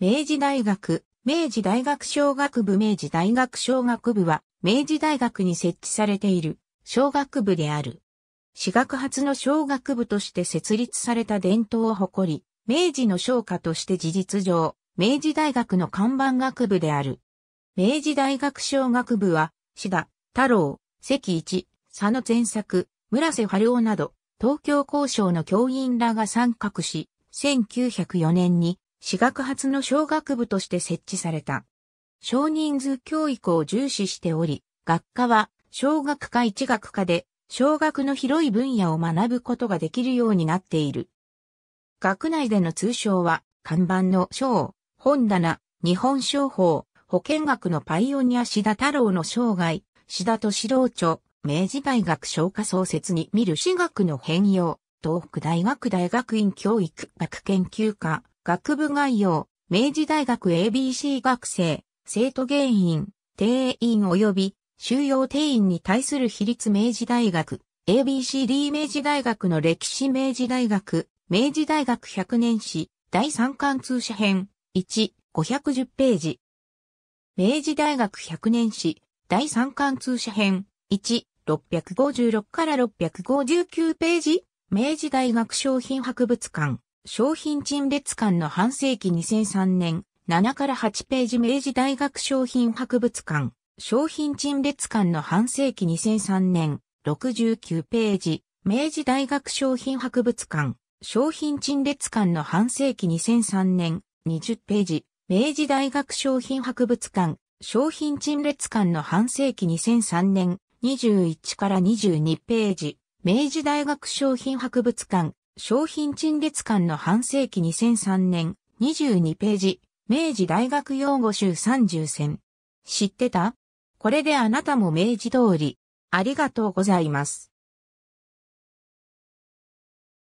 明治大学、明治大学小学部明治大学小学部は、明治大学に設置されている小学部である。私学初の小学部として設立された伝統を誇り、明治の商科として事実上、明治大学の看板学部である。明治大学小学部は、志田、太郎、関一、佐野前作、村瀬春夫など、東京交渉の教員らが参画し、1904年に、私学初の小学部として設置された。少人数教育を重視しており、学科は、小学科一学科で、小学の広い分野を学ぶことができるようになっている。学内での通称は、看板の章、本棚、日本商法、保健学のパイオニア志田太郎の生涯、志田敏郎著、明治大学商科創設に見る私学の変容、東北大学大学院教育学研究科、学部概要、明治大学 ABC 学生、生徒原因、定員及び収容定員に対する比率明治大学、ABCD 明治大学の歴史明治大学、明治大学100年史、第3巻通社編、1、510ページ。明治大学100年史、第3巻通社編、1、656から659ページ。明治大学商品博物館、商品陳列館の半世紀2003年、7から8ページ明治大学商品博物館、商品陳列館の半世紀2003年、69ページ、明治大学商品博物館、商品陳列館の半世紀2003年、20ページ、明治大学商品博物館、商品陳列館の半世紀2003年21から22ページ、明治大学商品博物館、商品陳列館の半世紀2003年22ページ、明治大学用語集30選。知ってた？これであなたも明治通り。ありがとうございます。